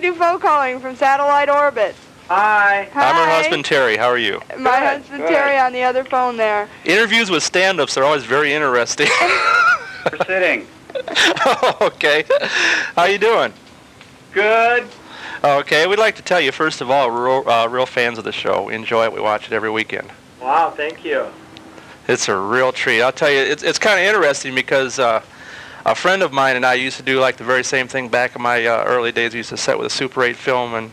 this is Becky DuFoe calling from Satellite Orbit. Hi. Hi. I'm her husband Terry. How are you? My Good, husband good. Terry on the other phone there. Interviews with stand-ups are always very interesting. We're sitting. okay. How you doing? Good. Okay, we'd like to tell you first of all, we're real, uh, real fans of the show. We enjoy it. We watch it every weekend. Wow, thank you. It's a real treat. I'll tell you, it's it's kind of interesting because uh, a friend of mine and I used to do like the very same thing back in my uh, early days. We used to set with a Super 8 film and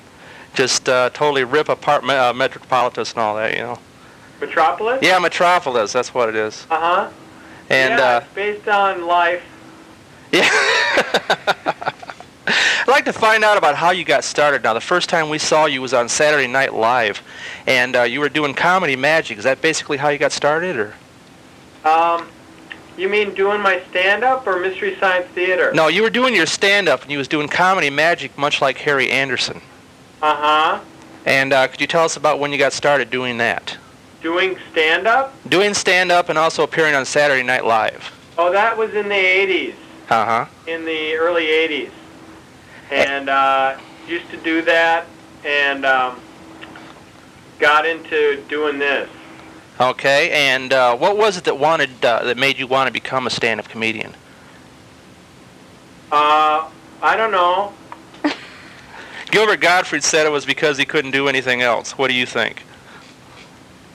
just uh, totally rip apart me- uh, Metropolitan and all that, you know. Metropolis? Yeah, Metropolis. That's what it is. Uh-huh. And yeah, uh, it's based on life. Yeah. I'd like to find out about how you got started. Now, the first time we saw you was on Saturday Night Live, and uh, you were doing comedy magic. Is that basically how you got started, or? Um, you mean doing my stand-up or Mystery Science Theater? No, you were doing your stand-up, and you was doing comedy magic, much like Harry Anderson. Uh-huh. And uh, could you tell us about when you got started doing that? Doing stand-up? Doing stand-up and also appearing on Saturday Night Live. Oh, that was in the 80s. Uh huh. in the early 80s. And uh, used to do that and um, got into doing this. Okay. And uh, what was it that wanted uh, that made you want to become a stand-up comedian? Uh, I don't know. Gilbert Gottfried said it was because he couldn't do anything else. What do you think?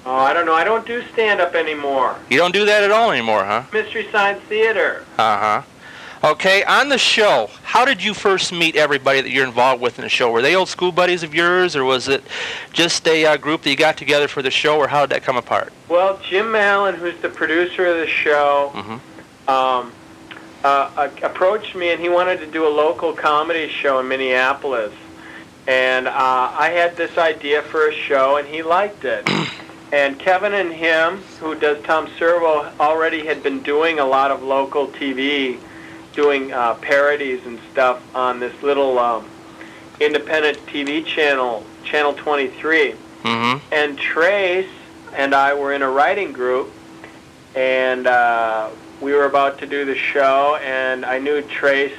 Oh, I don't know. I don't do stand-up anymore. You don't do that at all anymore, huh? Mystery Science Theater. Uh huh. Okay, on the show, how did you first meet everybody that you're involved with in the show? Were they old school buddies of yours, or was it just a uh, group that you got together for the show, or how did that come apart? Well, Jim Mallon, who's the producer of the show, Mhm. um, uh, uh, approached me and he wanted to do a local comedy show in Minneapolis. And uh, I had this idea for a show, and he liked it. and Kevin and him, who does Tom Servo, already had been doing a lot of local TV, doing uh, parodies and stuff on this little um, independent TV channel, Channel 23 Mm-hmm. and Trace and I were in a writing group, and uh, we were about to do the show, and I knew Trace.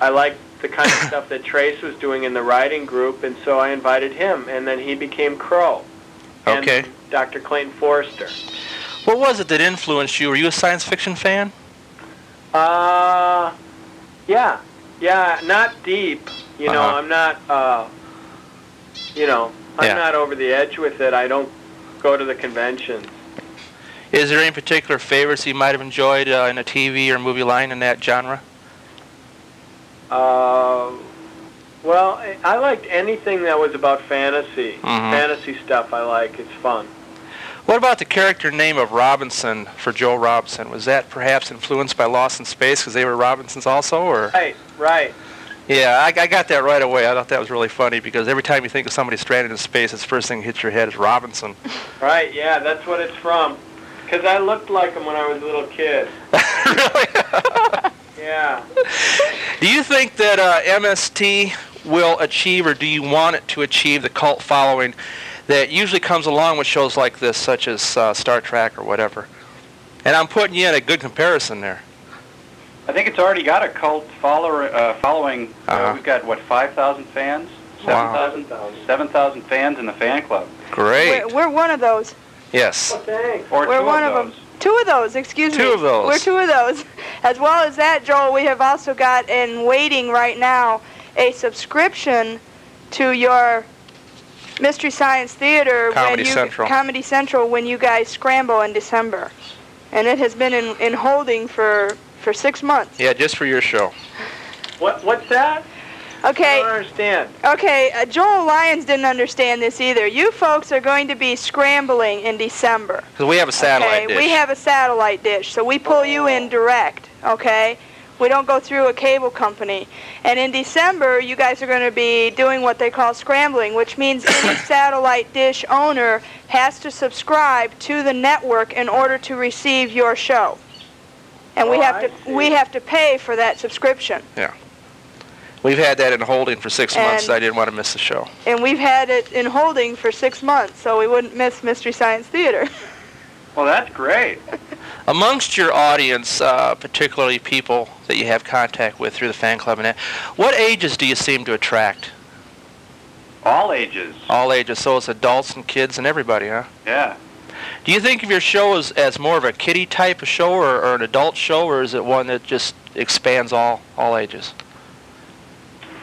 I liked the kind of stuff that Trace was doing in the writing group, and so I invited him, and then he became Crow. And Okay. Dr. Clayton Forrester. What was it that influenced you? Were you a science fiction fan? Uh, yeah, yeah, not deep. You know, Uh-huh. I'm not. Uh, you know, I'm Yeah. not over the edge with it. I don't go to the conventions. Is there any particular favorites you might have enjoyed uh, in a TV or movie line in that genre? Uh, well, I- liked anything that was about fantasy. Mhm. Fantasy stuff I like. It's fun. What about the character name of Robinson for Joel Robinson? Was that perhaps influenced by Lost in Space because they were Robinsons also, or? Right, right. Yeah, I, I got that right away. I thought that was really funny because every time you think of somebody stranded in space, it's the first thing that hits your head is Robinson. Right, yeah, that's what it's from. Because I looked like him when I was a little kid. really? Yeah. do you think that uh, MST will achieve, or do you want it to achieve, the cult following that usually comes along with shows like this, such as uh, Star Trek or whatever? And I'm putting you in a good comparison there. I think it's already got a cult follower, uh, following. Uh, Uh-huh. we've got, what, 5,000 fans? Wow. 7,000 7,000 fans in the fan club. Great. We're, we're one of those. Yes. Oh, thanks. Or We're two one of of them. Two of those, excuse me. Two of those. We're two of those. As well as that, Joel, we have also got in waiting right now a subscription to your Mystery Science Theater Comedy when you Central. Comedy Central when you guys scramble in December. And it has been in, in holding for for 6 months. Yeah, just for your show. What, what's that? I Okay. don't understand. Okay, uh, Joel Lyons didn't understand this either. You folks are going to be scrambling in December. Because we have a satellite okay, dish. we have a satellite dish, so we pull you in direct, okay? We don't go through a cable company. And in December, you guys are going to be doing what they call scrambling, which means any satellite dish owner has to subscribe to the network in order to receive your show. And we Oh, have I to see. we have to pay for that subscription. Yeah. We've had that in holding for six months. I didn't want to miss the show. And we've had it in holding for six months, so we wouldn't miss Mystery Science Theater. Well, that's great. Amongst your audience, uh, particularly people that you have contact with through the fan club and that, what ages do you seem to attract? All ages. All ages, so it's adults and kids and everybody, huh? Yeah. Do you think of your show as, as more of a kiddie type of show or, or an adult show, or is it one that just expands all, all ages?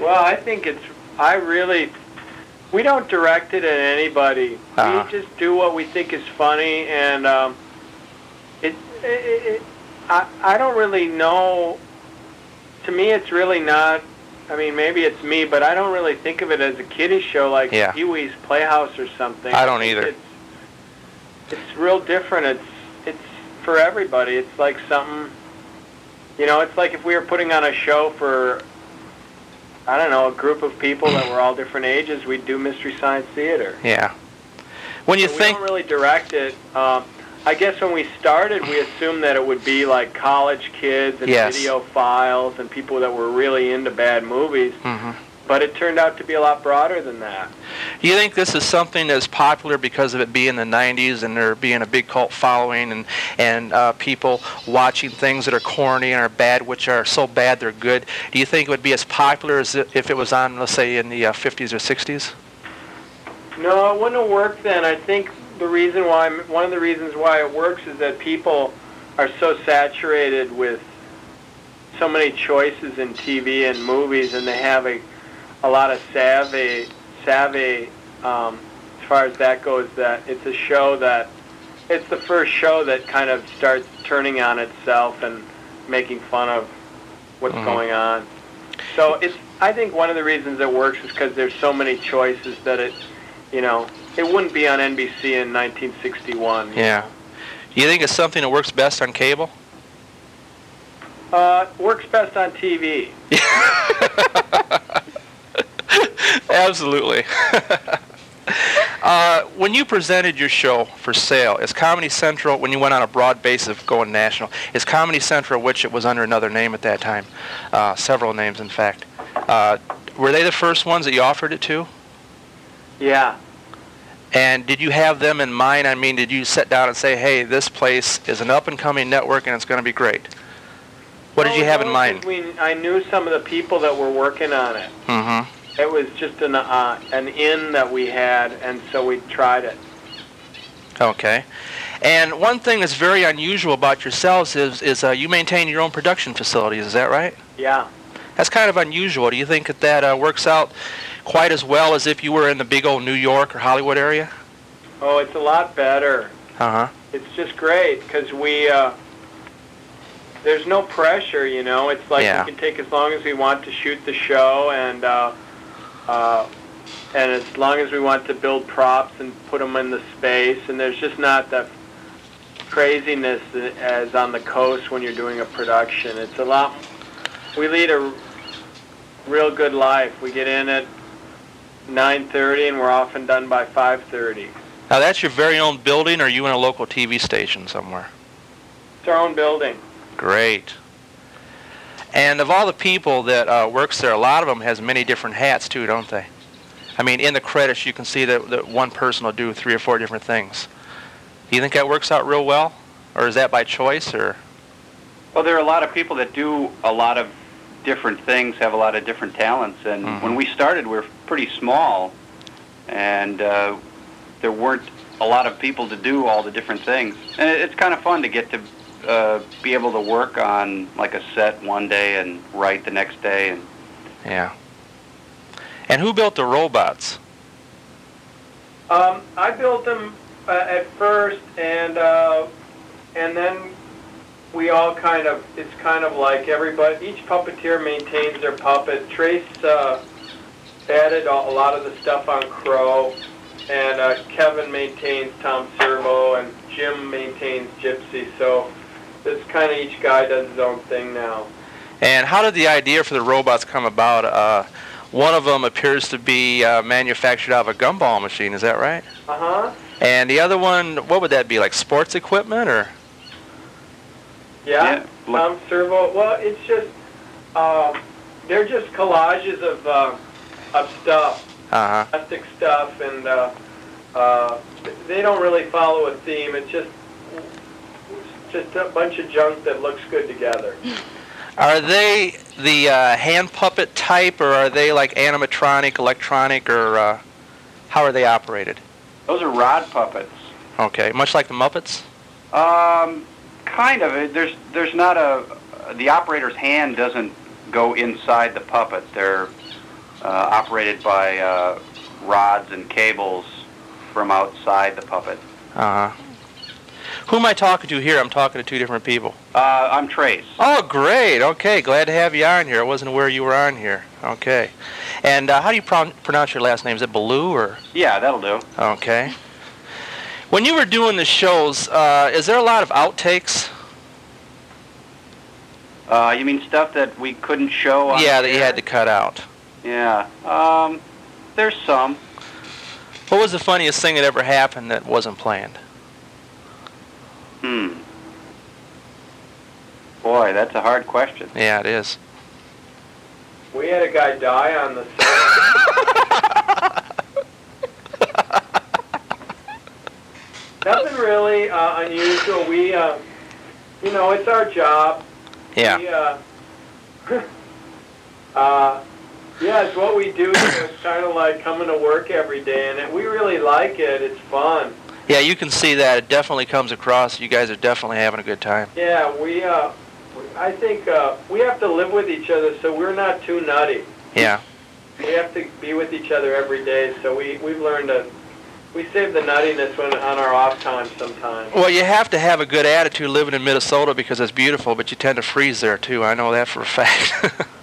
Well, I think it's. I really. We don't direct it at anybody. Uh-huh. We just do what we think is funny, and um, it, it. I I don't really know. To me, it's really not. I mean, maybe it's me, but I don't really think of it as a kiddie show like Yeah. Pee Wee's Playhouse or something. I don't either. It's, it's real different. It's it's for everybody. It's like something. You know, it's like if we were putting on a show for I don't know, a group of people that were all different ages, we'd do Mystery Science Theater. Yeah. When you So we think, don't really direct it. Um, I guess when we started, we assumed that it would be like college kids and Yes. videophiles and people that were really into bad movies, Mhm. but it turned out to be a lot broader than that. do you think this is something that's popular because of it being the 90s and there being a big cult following and, and uh, people watching things that are corny and are bad, which are so bad they're good? Do you think it would be as popular as if it was on, let's say, in the uh, 50s or 60s? No, it wouldn't have worked then. I think the reason why, one of the reasons why it works is that people are so saturated with so many choices in TV and movies, and they have a, a lot of savvy, savvy, um, as far as that goes. That it's a show that, it's the first show that kind of starts turning on itself and making fun of what's Mhm. going on. So it's, I think one of the reasons it works is because there's so many choices that it, you know, it wouldn't be on NBC in 1961. Yeah. know. Do you think it's something that works best on cable? Uh, works best on TV. Absolutely. uh, when you presented your show for sale, is Comedy Central, when you went on a broad base of going national, is Comedy Central, which it was under another name at that time, uh, several names in fact, uh, were they the first ones that you offered it to? Yeah. And did you have them in mind? I mean, did you sit down and say, hey, this place is an up-and-coming network and it's going to be great? What did you have was in mind? We, I knew some of the people that were working on it. Mm-hmm. It was just an uh, an in that we had, and so we tried it. Okay. And one thing that's very unusual about yourselves is, is uh, you maintain your own production facilities. Is that right? Yeah. That's kind of unusual. Do you think that that uh, works out quite as well as if you were in the big old New York or Hollywood area? Oh, it's a lot better. Uh-huh. It's just great because we. Uh, there's no pressure, you know. It's like Yeah. we can take as long as we want to shoot the show, and uh, uh, and as long as we want to build props and put them in the space, and there's just not that craziness as on the coast when you're doing a production. It's a lot. We lead a real good life. We get in at 9:30, and we're often done by 5:30. Now that's your very own building, or are you in a local TV station somewhere? It's our own building. Great. And of all the people that uh, works there, a lot of them has many different hats too, don't they? I mean, in the credits you can see that, that one person will do three or four different things. Do you think that works out real well, or is that by choice, or? Well, there are a lot of people that do a lot of different things, have a lot of different talents. And Mhm. when we started, we were pretty small, and uh, there weren't a lot of people to do all the different things. And it- it's kind of fun to get to uh, be able to work on like a set one day and write the next day. And Yeah. And who built the robots? Um, I built them uh, at first, and uh, and then we all kind of it's kind of like everybody. Each puppeteer maintains their puppet. Trace uh, added a a lot of the stuff on Crow, and uh, Kevin maintains Tom Servo, and Jim maintains Gypsy. So it's kind of each guy does his own thing now. And how did the idea for the robots come about? Uh, one of them appears to be uh, manufactured out of a gumball machine. Is that right? Uh huh. And the other one, what would that be? Like sports equipment, or? Yeah. Yeah, Tom Servo. Well, it's just uh, they're just collages of uh, of stuff, Uh huh. plastic stuff, and uh, uh, they don't really follow a theme. It's just just a bunch of junk that looks good together. Are they the uh, hand puppet type, or are they like animatronic, electronic, or uh, how are they operated? Those are rod puppets. Okay, much like the Muppets. Um, kind of. There's there's not a the operator's hand doesn't go inside the puppet. They're operated by uh, rods and cables from outside the puppet. Uh huh. Who am I talking to here? I'm talking to two different people. Uh, I'm Trace. Oh, great. Okay, glad to have you on here. I wasn't aware you were on here. Okay. And uh, how do you pro- pronounce your last name? Is it Baloo or? Yeah, that'll do. Okay. When you were doing the shows, uh, is there a lot of outtakes? Uh, you mean stuff that we couldn't show? Yeah, that you had to cut out. Yeah. Um, there's some. What was the funniest thing that ever happened that wasn't planned? Hmm. Boy, that's a hard question. Yeah, it is. We had a guy die on the set. Nothing really uh, unusual. We, uh, you know, it's our job. Yeah. We, uh, uh, yeah, it's what we do. It's kind of like coming to work every day, and we really like it. It's fun. Yeah, you can see that. It definitely comes across. You guys are definitely having a good time. Yeah, we. Uh, I think uh, we have to live with each other, so we're not too nutty. Yeah. We have to be with each other every day, so we we've learned to. We save the nuttiness when on our off time sometimes. Well, you have to have a good attitude living in Minnesota because it's beautiful, but you tend to freeze there too. I know that for a fact.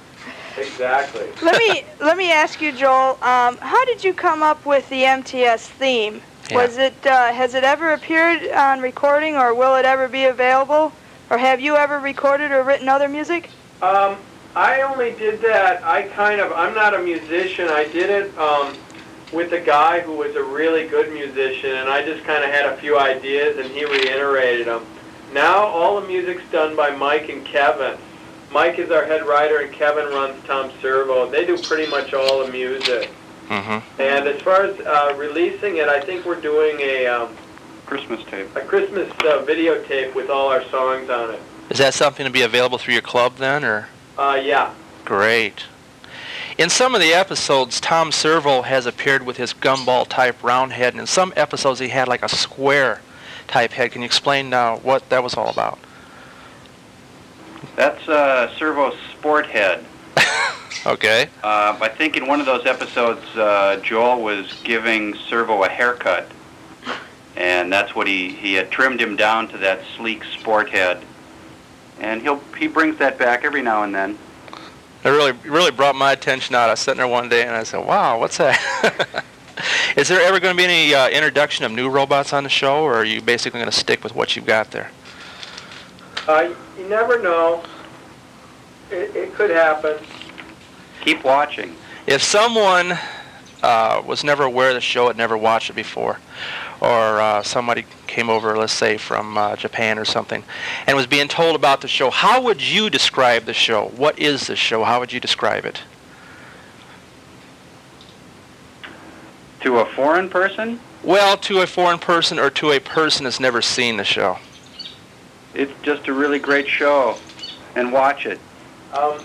Exactly. let me let me ask you, Joel. Um, how did you come up with the MTS theme? Yeah. Was it uh, has it ever appeared on recording, or will it ever be available? Or have you ever recorded or written other music? Um, I only did that. I kind of. I'm not a musician. I did it um, with a guy who was a really good musician, and I just kind of had a few ideas, and he reiterated them. Now all the music's done by Mike and Kevin. Mike is our head writer, and Kevin runs Tom Servo. They do pretty much all the music. mm-hmm. And as far as uh, releasing it, I think we're doing a, um, Christmas tape. a Christmas uh, videotape with all our songs on it. Is that something to be available through your club then, or? Uh, yeah. Great. In some of the episodes, Tom Servo has appeared with his gumball type round head, and in some episodes he had like a square type head. Can you explain uh, what that was all about? That's uh, Servo's sport head. Okay. Uh, I think in one of those episodes, uh, Joel was giving Servo a haircut, and that's what he he had trimmed him down to that sleek sport head. And he'll he brings that back every now and then. It really really brought my attention out. I was sitting there one day and I said, "Wow, what's that?" Is there ever going to be any uh, introduction of new robots on the show, or are you basically going to stick with what you've got there? Uh, you never know. It, it could happen. Keep watching. If someone uh, was never aware of the show, had never watched it before, or uh, somebody came over, let's say from uh, Japan or something, and was being told about the show, how would you describe the show? What is the show? How would you describe it? To a foreign person, Well, to a foreign person or to a person that's never seen the show. It's just a really great show, and watch it. Um,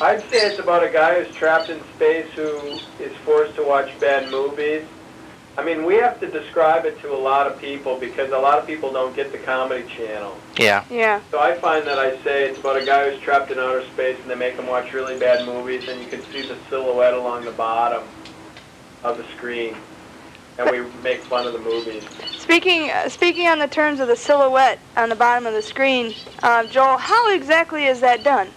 I'd say it's about a guy who's trapped in space who is forced to watch bad movies. I mean, we have to describe it to a lot of people because a lot of people don't get the Comedy Channel. Yeah. Yeah. So I find that I say it's about a guy who's trapped in outer space and they make him watch really bad movies and you can see the silhouette along the bottom of the screen. And we make fun of the movies. Speaking uh, speaking on the terms of the silhouette on the bottom of the screen, uh, Joel, how exactly is that done?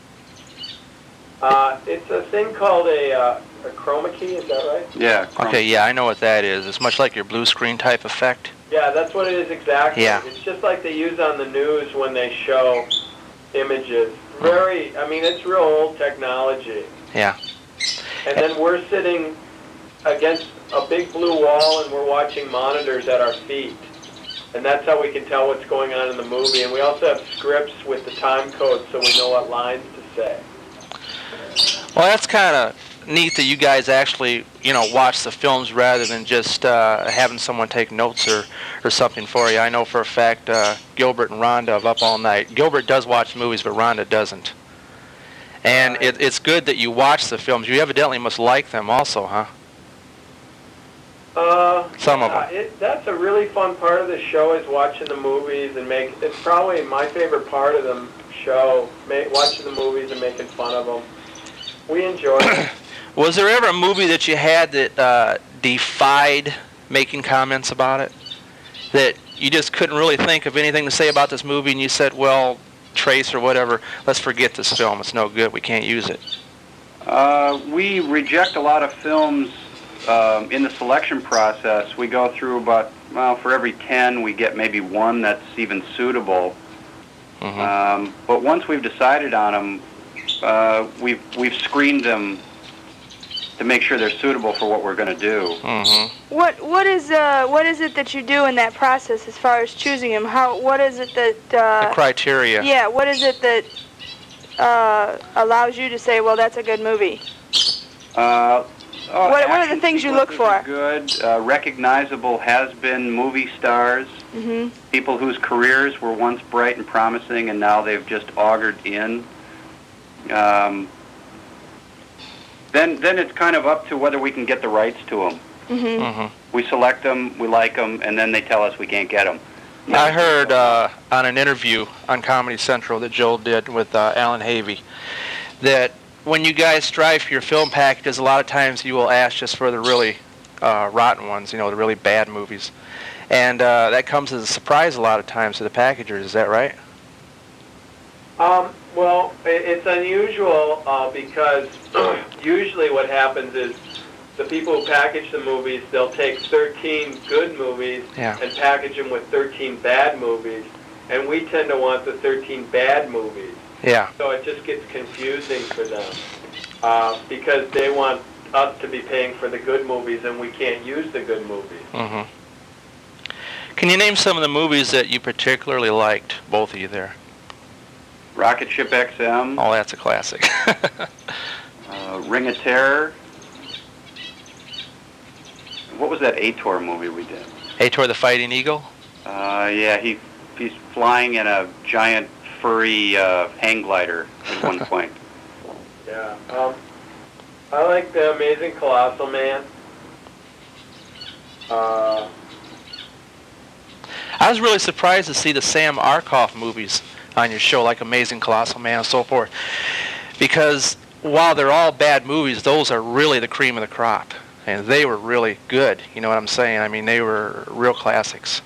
Uh, it's a thing called a, uh, a chroma key, is that right? Yeah. Okay, yeah, I know what that is. It's much like your blue screen type effect. Yeah, that's what it is exactly. Yeah. It's just like they use on the news when they show images. Very, I mean, it's real old technology. Yeah. And then we're sitting against a big blue wall and we're watching monitors at our feet. And that's how we can tell what's going on in the movie. And we also have scripts with the time code so we know what lines to say. Well, that's kind of neat that you guys actually, you know, watch the films rather than just uh, having someone take notes or, or something for you. I know for a fact uh, Gilbert and Rhonda of Up All Night. Gilbert does watch movies, but Rhonda doesn't. And it, it's good that you watch the films. You evidently must like them also, huh? Uh, Some of yeah, them. It, that's a really fun part of the show is watching the movies and make. It's probably my favorite part of the show, ma- watching the movies and making fun of them. We enjoy it. Was there ever a movie that you had that uh, defied making comments about it? That you just couldn't really think of anything to say about this movie, and you said, "Well, Trace or whatever, let's forget this film. It's no good. We can't use it." Uh, we reject a lot of films um, in the selection process. We go through about, well, for every 10, we get maybe one that's even suitable. hmm Um, but once we've decided on them, uh, we've, we've screened them to make sure they're suitable for what we're going to do. hmm What what is uh what is it that you do in that process as far as choosing them? How what is it that The uh criteria. yeah what is it that uh allows you to say well that's a good movie? Oh, What- what are the things you look for? Good, uh, recognizable has-been movie stars, Mhm. people whose careers were once bright and promising, and now they've just augured in. Um, then, then it's kind of up to whether we can get the rights to them. Mhm. hmm We select them, we like them, and then they tell us we can't get them. I heard uh, on an interview on Comedy Central that Joel did with uh, Allan Havey that when you guys strive for your film packages, a lot of times you will ask just for the really uh, rotten ones, you know, the really bad movies. And uh, that comes as a surprise a lot of times to the packagers. Is that right? Um, well, it's unusual uh, because usually what happens is the people who package the movies, they'll take 13 good movies Yeah. and package them with 13 bad movies, and we tend to want the 13 bad movies. Yeah. So it just gets confusing for them uh, because they want us to be paying for the good movies and we can't use the good movies. Mm-hmm. Can you name some of the movies that you particularly liked, both of you there? Rocket Ship XM, Oh, that's a classic. uh, Ring of Terror. What was that Ator movie we did? Ator the Fighting Eagle? Uh, yeah, he he's flying in a giant furry uh, hang glider at one point. Yeah. Um, I like the Amazing Colossal Man. Uh, I was really surprised to see the Sam Arkoff movies on your show, like Amazing Colossal Man and so forth, because while they're all bad movies, those are really the cream of the crop, and they were really good. You know what I'm saying? I mean, they were real classics.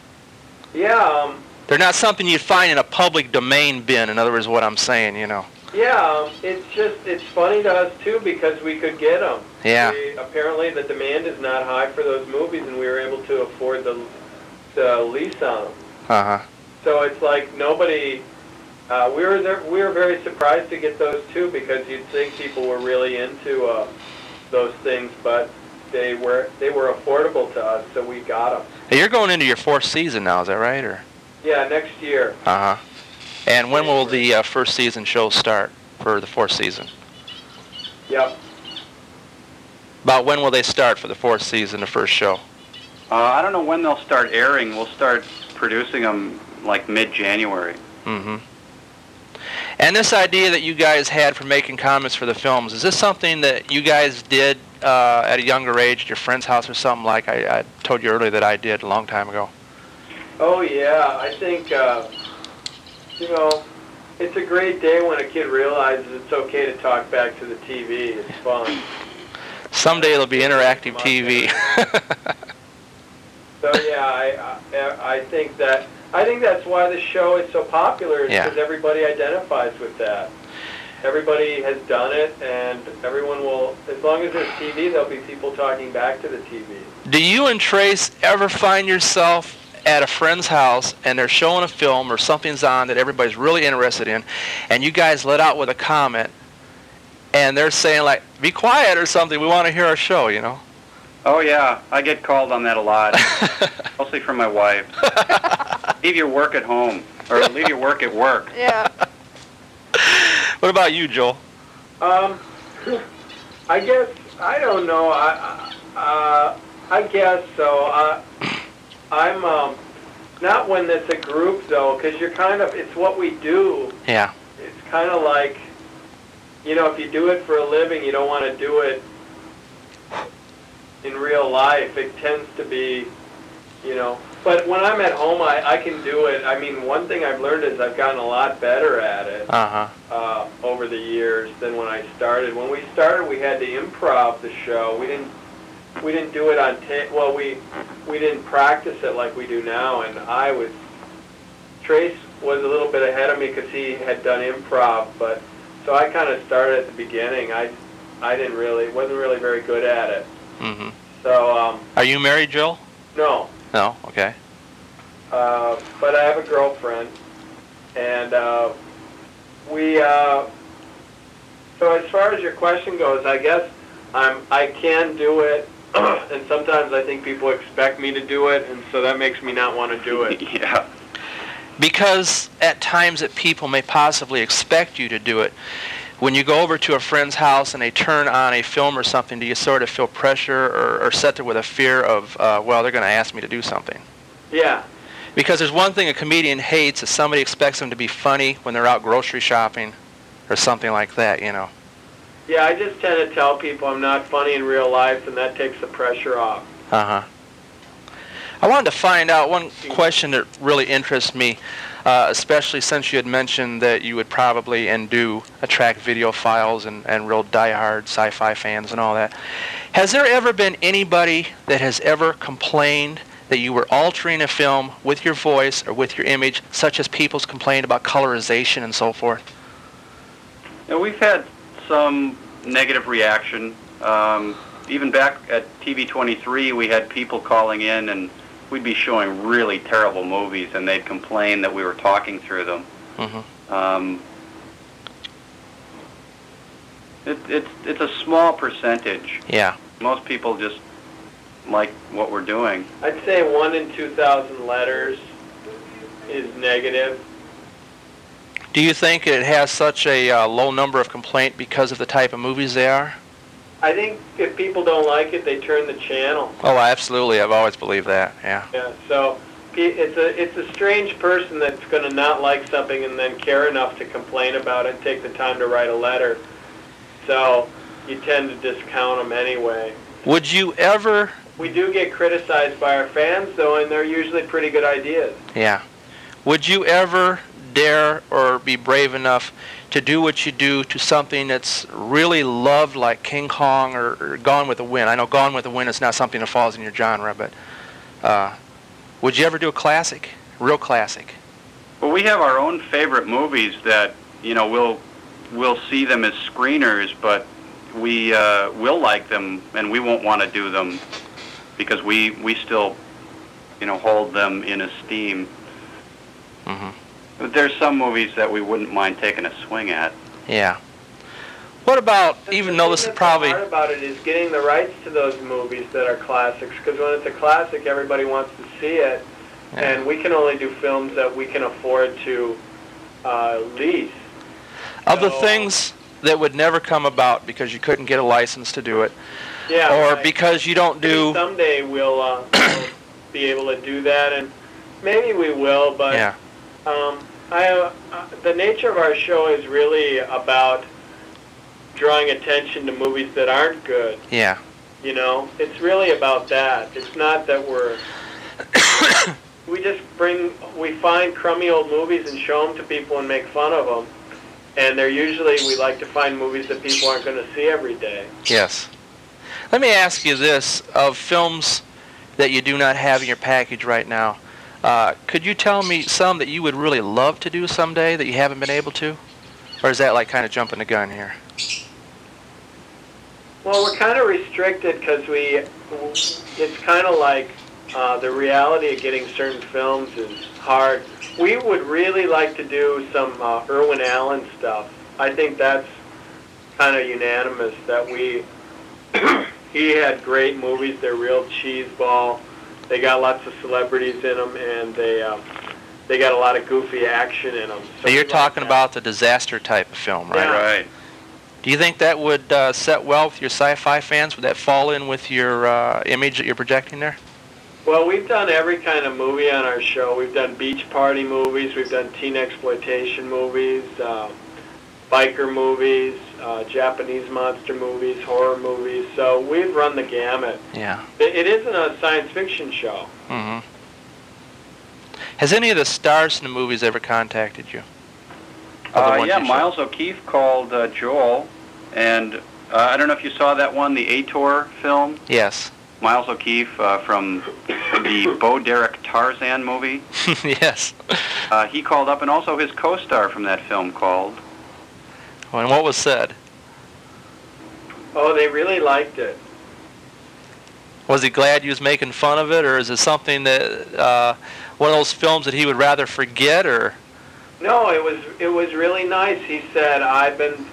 yeah. Um, They're not something you'd find in a public domain bin. In other words, what I'm saying, you know. Yeah, um, it's just it's funny to us too because we could get them. Yeah. We, apparently, the demand is not high for those movies, and we were able to afford the the lease on them. Uh huh. So it's like nobody. Uh, we were there, we were very surprised to get those too because you'd think people were really into uh, those things, but they were they were affordable to us, so we got them. Hey, you're going into your fourth season now, is that right? Or Yeah, next year. uh huh. And when will the uh, first season show start for the fourth season? Yep. About when will they start for the fourth season, the first show? Uh, I don't know when they'll start airing. We'll start producing them like mid-January. Mm-hmm. And this idea that you guys had for making comments for the films, is this something that you guys did uh, at a younger age at your friend's house or something like I, I told you earlier that I did a long time ago? Oh yeah, I think uh, you know it's a great day when a kid realizes it's okay to talk back to the TV. It's fun. Someday it'll be interactive TV. So yeah, I, I I think that I think that's why the show is so popular is Yeah. because everybody identifies with that. Everybody has done it, and everyone will. As long as there's TV, there'll be people talking back to the TV. Do you and Trace ever find yourself at a friend's house and they're showing a film or something's on that everybody's really interested in, and you guys let out with a comment, and they're saying like, "Be quiet" or something. We want to hear our show, you know? Oh yeah, I get called on that a lot, mostly from my wife. leave your work at home, or leave your work at work. Yeah. what about you, Joel? Um, I guess I don't know. I uh, I guess so. Uh, I'm um, not when it's a group though, because you're kind of it's what we do. Yeah. It's kind of like, you know, if you do it for a living, you don't want to do it in real life. It tends to be, you know. But when I'm at home, I, I can do it. I mean, one thing I've learned is I've gotten a lot better at it Uh-huh. uh, over the years than when I started. When we started, we had to improv the show. We didn't we didn't do it on tape. Well, we we didn't practice it like we do now. And I was Trace was a little bit ahead of me because he had done improv, but so I kind of started at the beginning. I I didn't really wasn't really very good at it. Mm-hmm. So um, Are you married, Joel? no, No. Okay. uh, but I have a girlfriend, and uh, we. Uh, so as far as your question goes, I guess I'm I can do it, and sometimes I think people expect me to do it, and so that makes me not want to do it. yeah. Because at times that people may possibly expect you to do it. When you go over to a friend's house and they turn on a film or something, do you sort of feel pressure or, or set there with a fear of, uh, well, they're going to ask me to do something? Yeah, Because there's one thing a comedian hates is somebody expects them to be funny when they're out grocery shopping or something like that, you know. Yeah. I just tend to tell people I'm not funny in real life, and that takes the pressure off. Uh-huh. I wanted to find out one question that really interests me, uh, especially since you had mentioned that you would probably and do attract videophiles and, and real diehard sci-fi fans and all that. Has there ever been anybody that has ever complained that you were altering a film with your voice or with your image, such as people's complained about colorization and so forth? Yeah, we've had some negative reaction. Um, even back at TV23, we had people calling in, and we'd be showing really terrible movies, and they'd complain that we were talking through them. Mm-hmm. Um, it, it's it's a small percentage. Yeah. Most people just like what we're doing. I'd say one in two thousand letters is negative. Do you think it has such a uh, low number of complaint because of the type of movies they are? I think if people don't like it, they turn the channel. Oh, absolutely. I've always believed that. Yeah. Yeah, so it's a it's a strange person that's going to not like something and then care enough to complain about it and take the time to write a letter. So you tend to discount them anyway. Would you ever? We do get criticized by our fans though, and they're usually pretty good ideas. Yeah. Would you ever dare or be brave enough to do what you do to something that's really loved, like King Kong or, or Gone with the Wind? I know Gone with the Wind is not something that falls in your genre, but uh, would you ever do a classic, real classic? Well, we have our own favorite movies that you know we'll we'll see them as screeners, but we uh, will like them, and we won't want to do them because we we still you know hold them in esteem. hmm But there's some movies that we wouldn't mind taking a swing at. Yeah. What about, even the though this is probably, hard about it is getting the rights to those movies that are classics. Because when it's a classic, everybody wants to see it, Yeah. and we can only do films that we can afford to uh, lease. of the things that would never come about because you couldn't get a license to do it, Yeah. or right. because you don't Maybe do, someday we'll, uh, we'll be able to do that, and maybe we will. But yeah, um, I, uh, uh, the nature of our show is really about drawing attention to movies that aren't good. yeah. You know, it's really about that. It's not that we're. we just bring, we find crummy old movies and show them to people and make fun of them. And they're usually, we like to find movies that people aren't going to see every day. Yes. Let me ask you this: of films that you do not have in your package right now, uh, could you tell me some that you would really love to do someday that you haven't been able to, or is that like kind of jumping the gun here? Well, we're kind of restricted because we, it's kind of like uh, the reality of getting certain films is hard. We would really like to do some uh, Irwin Allen stuff. I think that's kind of unanimous that we, he had great movies. They're real cheeseball. They got lots of celebrities in them, and they uh, they got a lot of goofy action in them. So you're talking about the disaster type of film, right? Yeah. Right. Do you think that would uh, set well with your sci-fi fans? Would that fall in with your uh, image that you're projecting there? Well, we've done every kind of movie on our show. We've done beach party movies, we've done teen exploitation movies, uh, biker movies, uh, Japanese monster movies, horror movies. So we've run the gamut. Yeah. It, it isn't a science fiction show. hmm Has any of the stars in the movies ever contacted you? Uh, yeah, you shot? Miles O'Keefe called uh, Joel, and uh, I don't know if you saw that one, the Ator film. Yes. Miles O'Keefe uh, from the Bo Derek Tarzan movie. yes. Uh, he called up, and also his co-star from that film called. And what was said? Oh, they really liked it. Was he glad you was making fun of it, or is it something that uh, one of those films that he would rather forget, or? No, it was it was really nice. He said, "I've been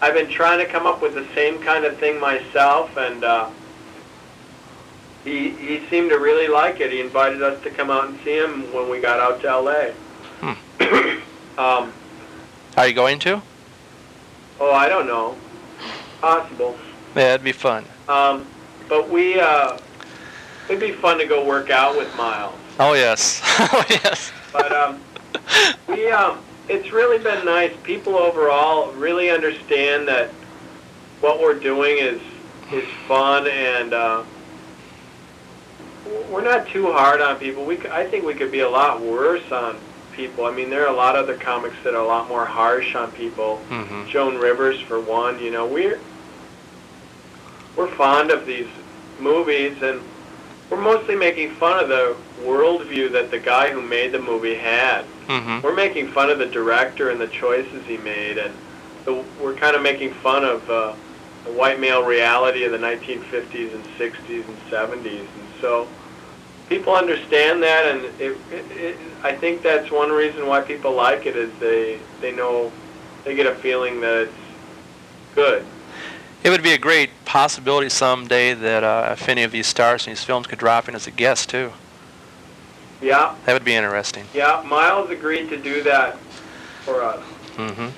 I've been trying to come up with the same kind of thing myself," and uh, he he seemed to really like it. He invited us to come out and see him when we got out to L.A. um, Are you going to? Oh, I don't know, possible. Yeah, it'd be fun. Um, but we uh, it'd be fun to go work out with Miles. Oh yes. oh yes. But um, we um, it's really been nice. People overall really understand that what we're doing is is fun, and uh, we're not too hard on people. We I think we could be a lot worse on people. I mean, there are a lot of other comics that are a lot more harsh on people. hmm Joan Rivers, for one. You know, we're we're fond of these movies, and we're mostly making fun of the worldview that the guy who made the movie had. hmm We're making fun of the director and the choices he made, and the, we're kind of making fun of uh, the white male reality of the 1950s and 60s and 70s, and so people understand that, and it, it, it, I think that's one reason why people like it is they they know they get a feeling that it's good. It would be a great possibility someday that uh, if any of these stars in these films could drop in as a guest too. Yeah, That would be interesting. yeah. Miles agreed to do that for us. Mm-hmm.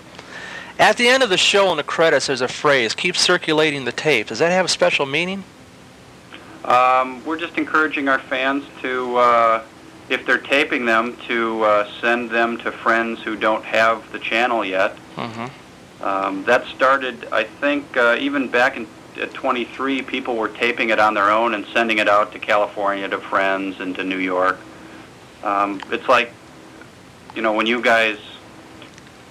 At the end of the show in the credits, there's a phrase, keep circulating the tape. Does that have a special meaning? Um, we're just encouraging our fans to, uh, if they're taping them, to uh, send them to friends who don't have the channel yet. hmm Um, that started, I think, uh, even back in at 23, people were taping it on their own and sending it out to California to friends and to New York. Um, it's like, you know, when you guys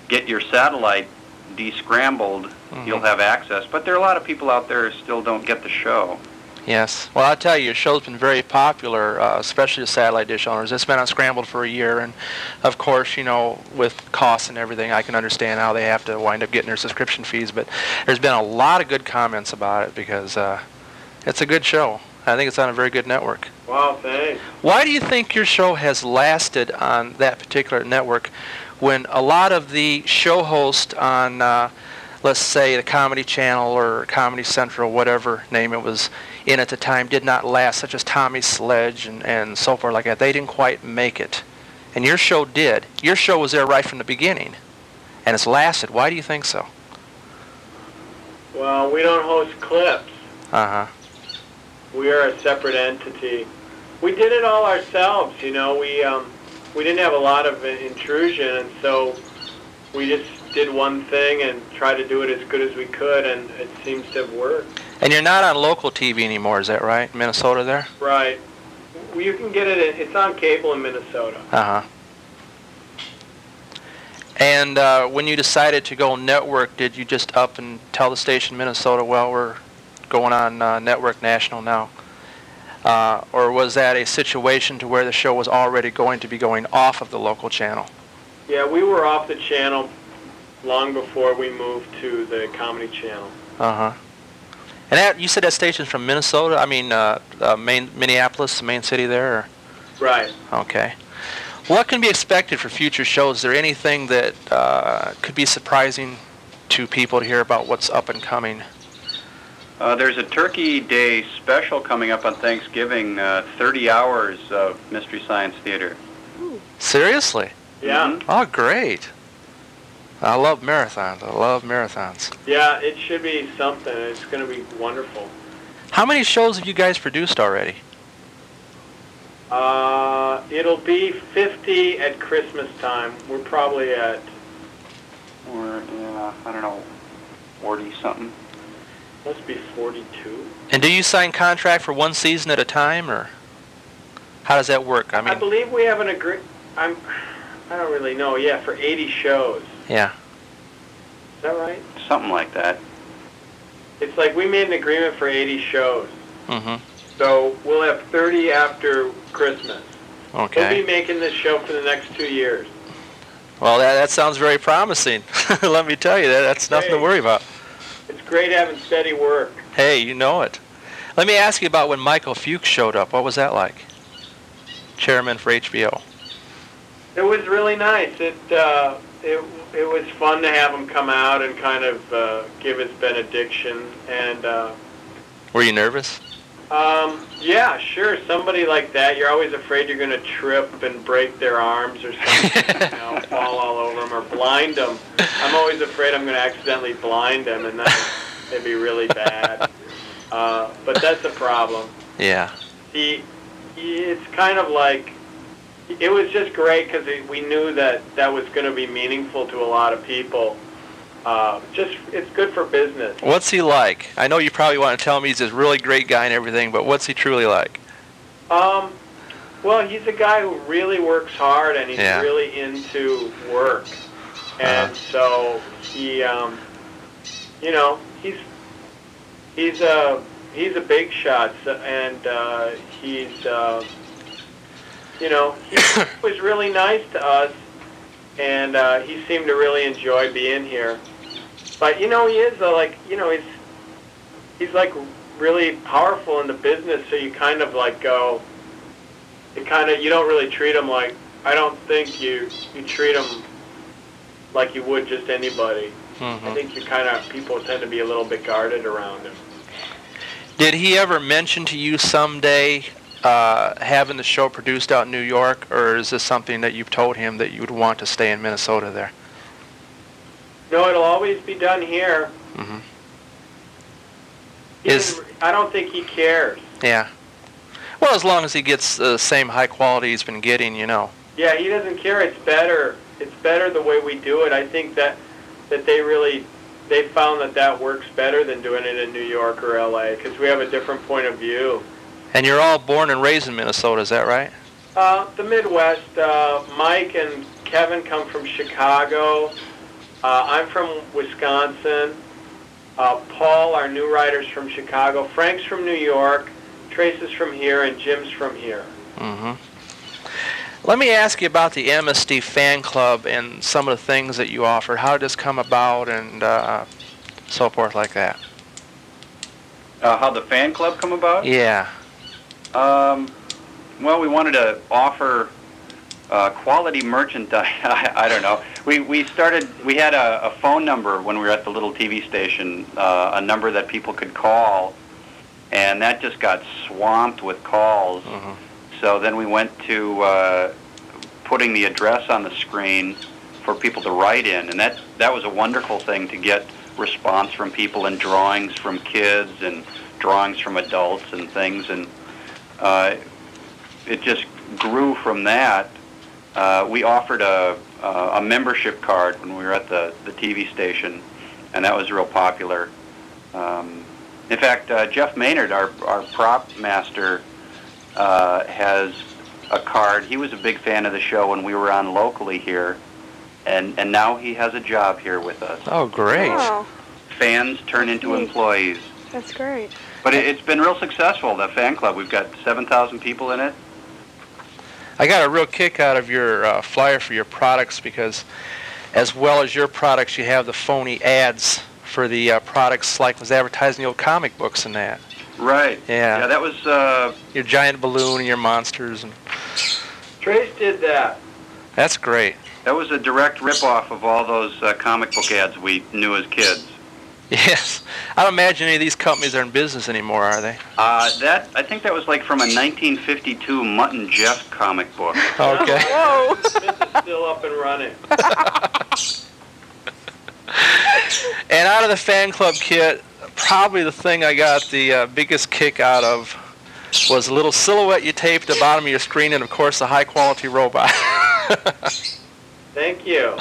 get your satellite descrambled, Mhm. you'll have access. But there are a lot of people out there who still don't get the show. Yes. Well, I'll tell you, your show's been very popular, uh, especially the satellite dish owners. It's been unscrambled for a year, and of course, you know, with costs and everything, I can understand how they have to wind up getting their subscription fees. But there's been a lot of good comments about it because uh, it's a good show. I think it's on a very good network. Wow, thanks. Why do you think your show has lasted on that particular network when a lot of the show hosts on, uh, let's say, the Comedy Channel or Comedy Central, whatever name it was in at the time, did not last, such as Tommy Sledge and, and so forth like that? They didn't quite make it. And your show did. Your show was there right from the beginning, and it's lasted. Why do you think so? Well, we don't host clips. Uh-huh. We are a separate entity. We did it all ourselves, you know. We um, we didn't have a lot of intrusion, and so we just did one thing and tried to do it as good as we could, and it seems to have worked. And you're not on local TV anymore, is that right? Minnesota there? Right. You can get it. It's on cable in Minnesota. Uh-huh. And uh, when you decided to go network, did you just up and tell the station Minnesota, well, we're going on uh, network national now? Uh, or was that a situation to where the show was already going to be going off of the local channel? Yeah, we were off the channel long before we moved to the comedy channel. Uh-huh. And that, you said that station's from Minnesota? I mean, uh, uh, main, Minneapolis, the main city there? Or? Right. Okay. What can be expected for future shows? Is there anything that uh, could be surprising to people to hear about what's up and coming? Uh, there's a Turkey Day special coming up on Thanksgiving, uh, 30 hours of Mystery Science Theater. Seriously? Yeah. Oh, great. I love marathons. I love marathons. Yeah, it should be something. It's going to be wonderful. How many shows have you guys produced already? Uh, it'll be 50 at Christmas time. We're probably at, Or yeah, I don't know, forty something. must be 42. And do you sign contract for one season at a time, or how does that work? I mean, I, believe we have an agree. I'm. I don't really know. Yeah, for 80 shows. Yeah. Is that right? Something like that. It's like we made an agreement for 80 shows. Mm-hmm. So we'll have 30 after Christmas. Okay. We'll be making this show for the next two years. Well, that, that sounds very promising. Let me tell you, that that's nothing to worry about. It's great having steady work. Hey, you know it. Let me ask you about when Michael Fuchs showed up. What was that like? Chairman for HBO. It was really nice. It uh, it it was fun to have him come out and kind of uh, give his benediction. And uh, Were you nervous? um, yeah, sure, somebody like that, you're always afraid you're going to trip and break their arms or something, you know, fall all over them or blind them. I'm always afraid I'm going to accidentally blind them, and that would be really bad. Uh, but that's a problem. Yeah. he, he it's kind of like it was just great because we knew that that was going to be meaningful to a lot of people. Uh, just it's good for business. What's he like? I know you probably want to tell me he's this really great guy and everything, but what's he truly like? Um, well, he's a guy who really works hard and he's Yeah. really into work, and so he, um, you know, he's he's a he's a big shot, and uh, he's uh, you know he was really nice to us, and uh, he seemed to really enjoy being here. But you know, he is uh, like you know he's he's like really powerful in the business, so you kind of like go. You kind of you don't really treat him like I don't think you you treat him like you would just anybody. I hmm think you kind of people tend to be a little bit guarded around him. Did he ever mention to you someday uh, having the show produced out in New York, or is this something that you've told him that you would want to stay in Minnesota there? No, it'll always be done here. hmm He Is- I don't think he cares. Yeah. Well, as long as he gets the same high quality he's been getting, you know. Yeah, he doesn't care. It's better. It's better the way we do it. I think that that they really they found that that works better than doing it in New York or L.A. because we have a different point of view. And you're all born and raised in Minnesota, is that right? Uh, the Midwest. Uh, Mike and Kevin come from Chicago. Uh, I'm from Wisconsin. Uh, Paul, our new writer's from Chicago. Frank's from New York. Trace is from here, and Jim's from here. Mm-hmm. Let me ask you about the MST fan club and some of the things that you offer. How did this come about and uh, so forth like that? Uh, how the fan club come about? Yeah. Um, well, we wanted to offer uh, quality merchandise. I, I don't know. We we started. We had a, a phone number when we were at the little TV station, uh, a number that people could call, and that just got swamped with calls. hmm So then we went to uh, putting the address on the screen for people to write in, and that that was a wonderful thing to get response from people and drawings from kids and drawings from adults and things, and uh, it just grew from that. Uh, we offered a uh, a membership card when we were at the the TV station, and that was real popular. Um, in fact, uh, Jef Maynard, our our prop master, uh, has a card. He was a big fan of the show when we were on locally here, and and now he has a job here with us. Oh, great. Oh, Fans turn into employees, that's great. But it, it's been real successful. The fan club. We've got seven thousand people in it. I got a real kick out of your uh, flyer for your products because, as well as your products, you have the phony ads for the uh, products like was advertising the old comic books and that. Right. Yeah. Yeah, that was. Uh, Your giant balloon and your monsters and Trace did that. that's great. that was a direct ripoff of all those uh, comic book ads we knew as kids. Yes. I don't imagine any of these companies are in business anymore, are they? Uh, that I think that was like from a 1952 Mutt and Jeff comic book. Okay. Whoa. This is still up and running. and out of the fan club kit, probably the thing I got the uh, biggest kick out of was a little silhouette you taped at the bottom of your screen, and of course a high quality robot. Thank you.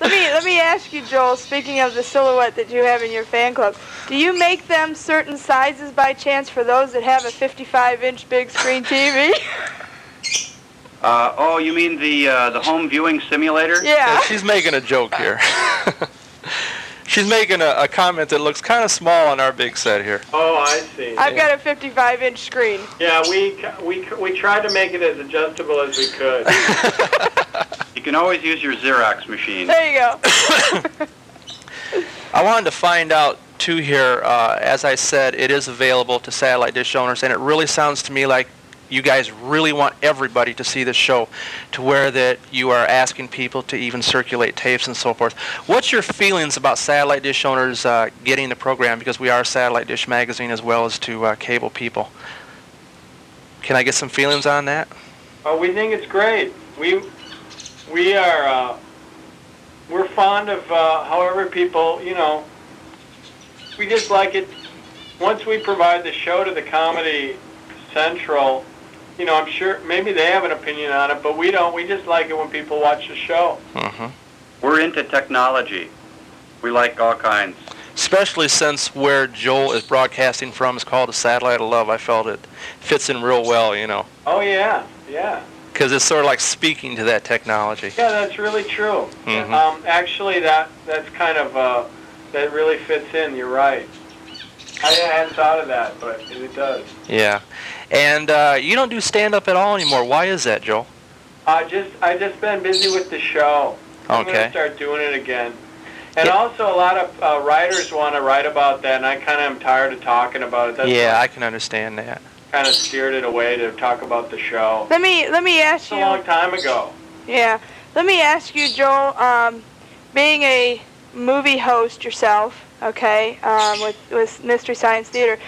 Let me let me ask you, Joel. Speaking of the silhouette that you have in your fan club, do you make them certain sizes by chance for those that have a 55-inch big screen TV? Uh, oh, you mean the uh, the home viewing simulator? yeah. She's making a joke here. She's making a, a comment that looks kind of small on our big set here. Oh, I see. I've got a 55-inch screen. Yeah, we we we tried to make it as adjustable as we could. You can always use your Xerox machine. There you go. I wanted to find out too here. Uh, as I said, it is available to satellite dish owners, and it really sounds to me like you guys really want everybody to see this show, to where that you are asking people to even circulate tapes and so forth. What's your feelings about satellite dish owners uh, getting the program? Because we are satellite dish magazine as well as to uh, cable people. Can I get some feelings on that? Oh, we think it's great. We we are uh, we're fond of uh, however people you know. We just like it. Once we provide the show to the Comedy Central, you know, I'm sure maybe they have an opinion on it, but we don't. We just like it when people watch the show. Mm-hmm. We're into technology. We like all kinds. Especially since where Joel is broadcasting from is called a satellite of love. I felt it fits in real well, you know, Oh yeah, yeah, because it's sort of like speaking to that technology. yeah. That's really true. Mhm. Um, actually, that that's kind of uh, that really fits in. You're right. I hadn't thought of that, but it does. Yeah. And uh, you don't do stand-up at all anymore. Why is that, Joel? I just I just been busy with the show. I'm Okay. gonna start doing it again. And Yeah. also, a lot of uh, writers want to write about that, and I kind of am tired of talking about it. That's yeah, I can understand that. Kind of steered it away to talk about the show. Let me let me ask It's a long time ago. Yeah. Let me ask you, Joel. Um, being a movie host yourself, okay, um, with with Mystery Science Theater,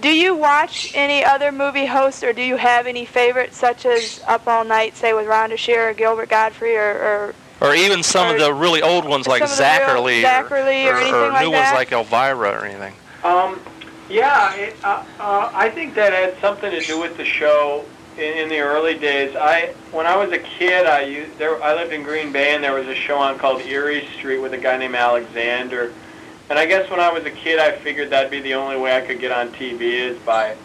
do you watch any other movie hosts, or do you have any favorites, such as Up All Night, say with Rhonda Shear or Gilbert Gottfried, or, or Or even some of the really old ones like some of the real Zacherley, Zacherley or anything or like new that? ones like Elvira or anything. Um, yeah, it, uh, uh, I think that had something to do with the show in, in the early days. I when I was a kid, I used there. I lived in Green Bay, and there was a show on called Erie Street with a guy named Alexander. And I guess when I was a kid, I figured that'd be the only way I could get on TV is by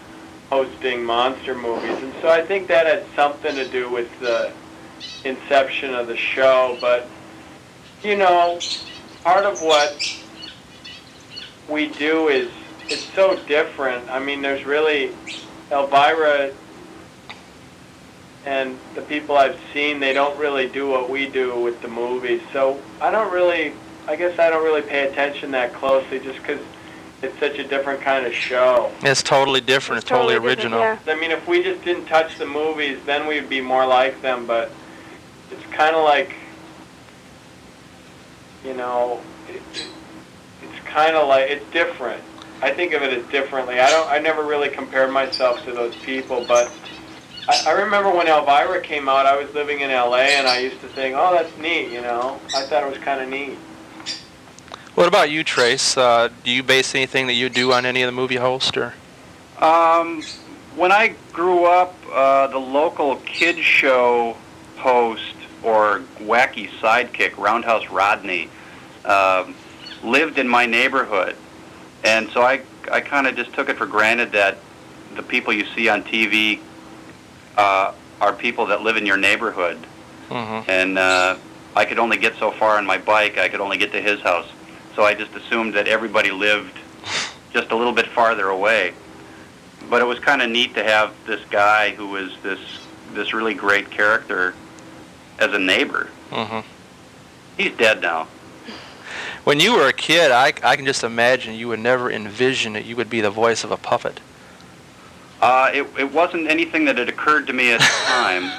hosting monster movies. And so I think that had something to do with the inception of the show. But you know, part of what we do is it's so different. I mean, there's really Elvira and the people I've seen. They don't really do what we do with the movies. So I don't really. I guess I don't really pay attention that closely, just because it's such a different kind of show. It's totally different. It's, totally, different, original. Yeah. I mean, if we just didn't touch the movies, then we'd be more like them. But it's kind of like, you know, it, it, it's kind of like it's different. I think of it as differently. I don't. I never really compared myself to those people, but I, I remember when Elvira came out. I was living in L.A. and I used to think, "Oh, that's neat," you know. I thought it was kind of neat. What about you, Trace? Uh, do you base anything that you do on any of the movie hosts, or? Um, when I grew up, uh, the local kid show host or wacky sidekick, Roundhouse Rodney, um, lived in my neighborhood, and so I I kind of just took it for granted that the people you see on TV uh, are people that live in your neighborhood, Mm-hmm. and uh, I could only get so far on my bike. I could only get to his house, so I just assumed that everybody lived just a little bit farther away. But it was kind of neat to have this guy who was this this really great character as a neighbor. Mm-hmm. He's dead now. When you were a kid, I, I can just imagine you would never envision that you would be the voice of a puppet. Uh, it, it wasn't anything that had occurred to me at the time.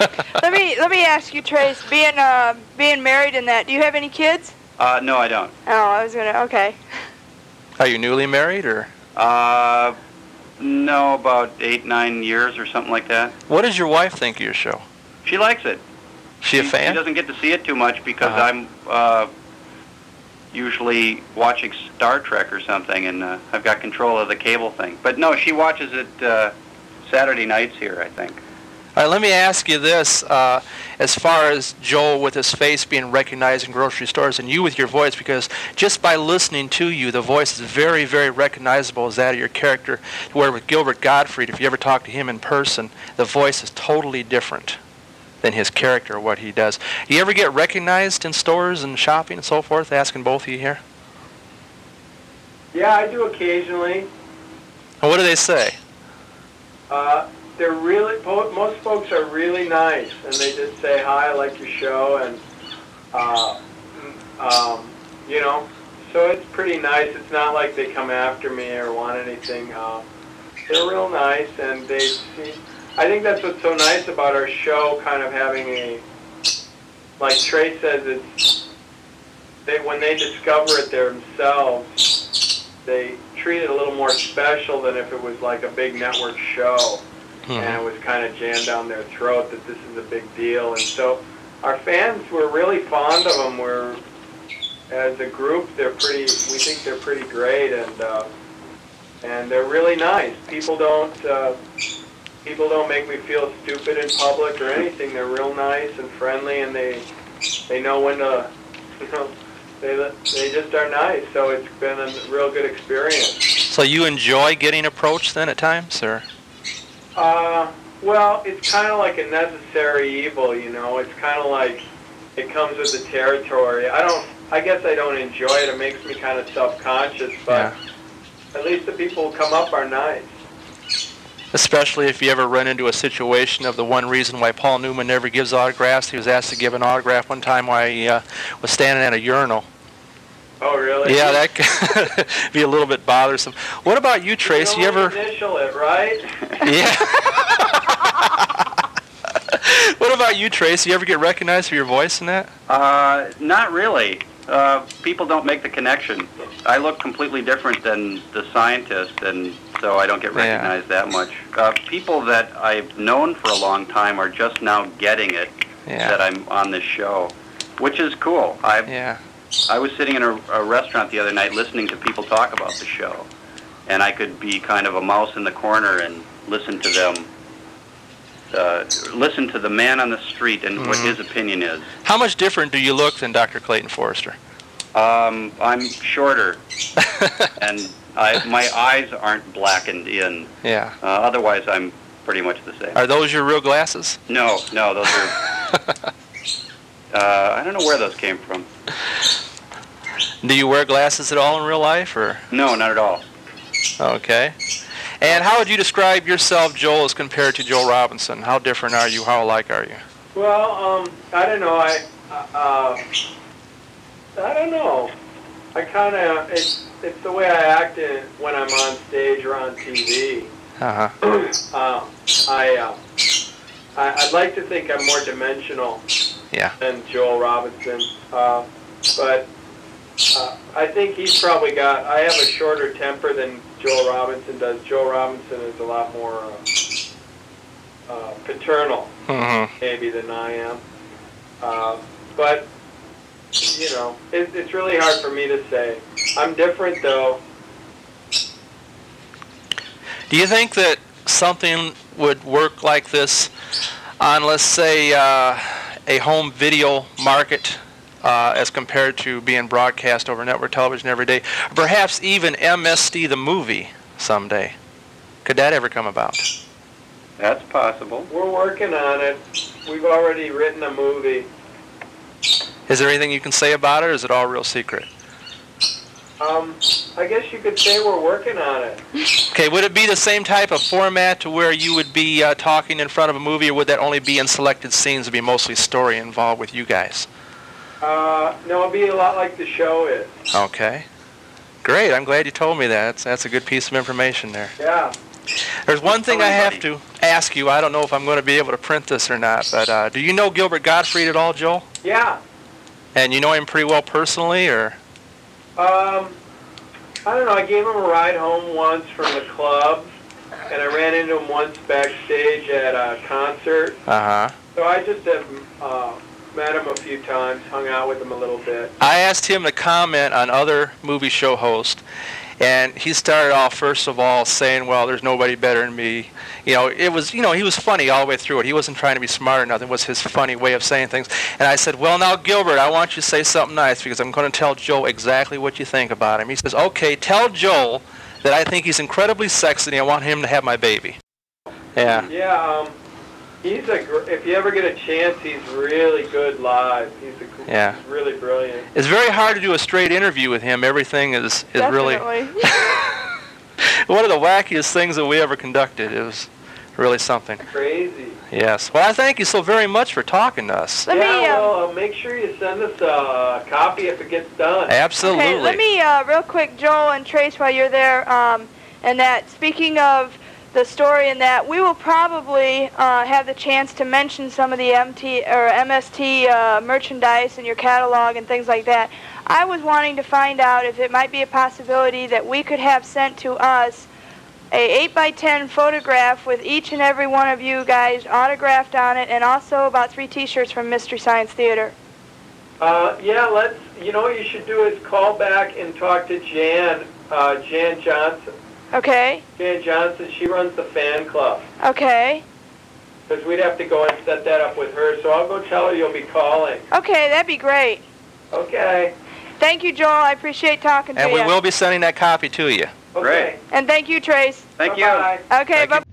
let me let me ask you, Trace. Being uh, being married in that, do you have any kids? Uh, no, I don't. Oh, I was gonna. Okay. Are you newly married, or Uh, no, about eight, nine years or something like that. what does your wife think of your show? She likes it. She a fan? She doesn't get to see it too much because Uh-huh. I'm uh, usually watching Star Trek or something, and uh, I've got control of the cable thing. But no, she watches it uh, Saturday nights here, I think. All right, let me ask you this. Uh, as far as Joel with his face being recognized in grocery stores and you with your voice, because just by listening to you, the voice is very, very recognizable as that of your character. Where with Gilbert Gottfried, if you ever talk to him in person, the voice is totally different than his character, what he does. Do you ever get recognized in stores and shopping and so forth? Asking both of you here. Yeah, I do occasionally. And what do they say? Uh, they're really most folks are really nice, and they just say hi, I like your show, and uh, um, you know, so it's pretty nice. It's not like they come after me or want anything. Uh, they're real nice, and they see. I think that's what's so nice about our show, kind of having a, like Trace says, it's they when they discover it themselves, they treat it a little more special than if it was like a big network show and it was kind of jammed down their throat that this is a big deal. And so our fans were really fond of them. We're as a group, they're pretty. We think they're pretty great, and uh, and they're really nice. People don't. Uh, people don't make me feel stupid in public or anything. They're real nice and friendly, and they they know when to. You know, they they just are nice. So it's been a real good experience. So you enjoy getting approached then at times, or? Uh, well, it's kind of like a necessary evil, you know. It's kind of like it comes with the territory. I don't. I guess I don't enjoy it. It makes me kind of self-conscious, but at least the people who come up are nice. Especially if you ever run into a situation of the one reason why Paul Newman never gives autographs. He was asked to give an autograph one time while he uh, was standing at a urinal. Oh, really? Yeah, that could be a little bit bothersome. What about you, Trace? You, you ever? initial it, right? Yeah. what about you, Trace? You ever get recognized for your voice in that? Uh, not really. Uh, people don't make the connection. I look completely different than the scientist, and so I don't get Yeah. recognized that much. Uh, people that I've known for a long time are just now getting it Yeah. that I'm on this show, which is cool. I Yeah. I was sitting in a, a restaurant the other night listening to people talk about the show, and I could be kind of a mouse in the corner and listen to them. Uh, listen to the man on the street and what Mhm. his opinion is. How much different do you look than Dr. Clayton Forrester? Um, I'm shorter, and I, my eyes aren't blackened in. Yeah. Uh, otherwise, I'm pretty much the same. Are those your real glasses? No, no, those are. Uh, I don't know where those came from. Do you wear glasses at all in real life, or? No, not at all. Okay. And how would you describe yourself, Joel, as compared to Joel Robinson? How different are you? How alike are you? Well, um, I don't know. I, uh, I don't know. I kind of it's it's the way I act in, when I'm on stage or on TV. Uh huh. uh, I, uh, I I'd like to think I'm more dimensional Yeah. than Joel Robinson, uh, but uh, I think he's probably got. I have a shorter temper than Joel Robinson does. Joel Robinson is a lot more uh, uh, paternal Mm-hmm. maybe than I am. Uh, but you know, it, it's really hard for me to say. I'm different though. Do you think that something would work like this on, let's say, uh, a home video market uh, as compared to being broadcast over network television every day? Perhaps even MST the movie someday. Could that ever come about? That's possible. We're working on it. We've already written a movie. Is there anything you can say about it, or is it all real secret? Um, I guess you could say we're working on it. Okay, would it be the same type of format to where you would be uh, talking in front of a movie, or would that only be in selected scenes and be mostly story involved with you guys? Uh, no, it'll be a lot like the show is. Okay. Great, I'm glad you told me that. That's, that's a good piece of information there. Yeah. There's one thing Tell I have to ask you. I don't know if I'm going to be able to print this or not, but uh, do you know Gilbert Gottfried at all, Joel? Yeah. And you know him pretty well personally, or? Um, I don't know. I gave him a ride home once from the club, and I ran into him once backstage at a concert. Uh-huh. So I just have uh, met him a few times, hung out with him a little bit. I asked him to comment on other movie show hosts, and he started off first of all saying, "Well, there's nobody better than me." You know, it was you know he was funny all the way through it. He wasn't trying to be smart or nothing. It was his funny way of saying things. And I said, "Well, now Gilbert, I want you to say something nice because I'm going to tell Joe exactly what you think about him." He says, "Okay, tell Joel that I think he's incredibly sexy and I want him to have my baby." Yeah. Yeah, um, he's a. Gr- if you ever get a chance, he's really good live. He's a. gr- Yeah. He's really brilliant. It's very hard to do a straight interview with him. Everything is is really Definitely. one of the wackiest things that we ever conducted. It was really something. Crazy. Yes. Well, I thank you so very much for talking to us. Let yeah, me, um, well, uh, make sure you send us a copy if it gets done. Absolutely. Okay, let me uh, real quick, Joel and Trace, while you're there, um, and that speaking of the story in that we will probably uh, have the chance to mention some of the MT or MST uh, merchandise in your catalog and things like that. I was wanting to find out if it might be a possibility that we could have sent to us a 8 by 10 photograph with each and every one of you guys autographed on it, and also about three T-shirts from Mystery Science Theater. Uh, yeah, let's. You know what you should do is call back and talk to Jan, uh, Jan Johnson. Okay. Jan Johnson, she runs the fan club. Okay. Because we'd have to go and set that up with her. So I'll go tell her you'll be calling. Okay, that'd be great. Okay. Thank you, Joel. I appreciate talking and to you. And we will be sending that copy to you. Okay. Great. And thank you, Trace. Thank you. Bye-bye. Okay, Thank you. bye.